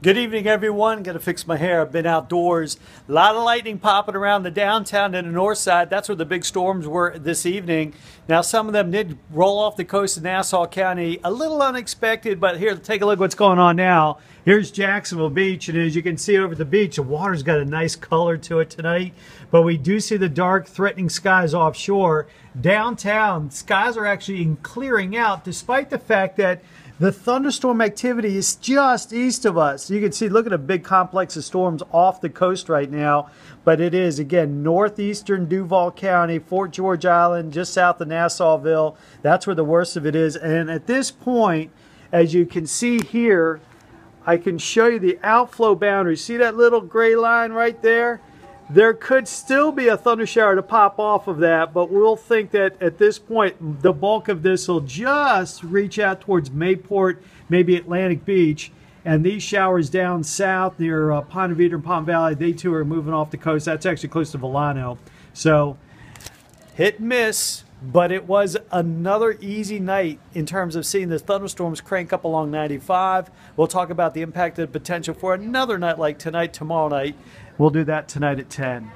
Good evening, everyone. Got to fix my hair. I've been outdoors. A lot of lightning popping around the downtown and the north side. That's where the big storms were this evening. Now, some of them did roll off the coast of Nassau County. A little unexpected, but here, take a look what's going on now. Here's Jacksonville Beach, and as you can see over the beach, the water's got a nice color to it tonight. But we do see the dark, threatening skies offshore. Downtown, skies are actually clearing out, despite the fact that the thunderstorm activity is just east of us. You can see, look at a big complex of storms off the coast right now. But it is, again, northeastern Duval County, Fort George Island, just south of Nassauville. That's where the worst of it is. And at this point, as you can see here, I can show you the outflow boundary. See that little gray line right there? There could still be a thunder shower to pop off of that, but we'll think that at this point, the bulk of this will just reach out towards Mayport, maybe Atlantic Beach. And these showers down south near uh, Ponte Vedra and Palm Valley, they too are moving off the coast. That's actually close to Vilano. So hit and miss, but it was another easy night in terms of seeing the thunderstorms crank up along 95. We'll talk about the impact and potential for another night like tonight, tomorrow night. We'll do that tonight at 10.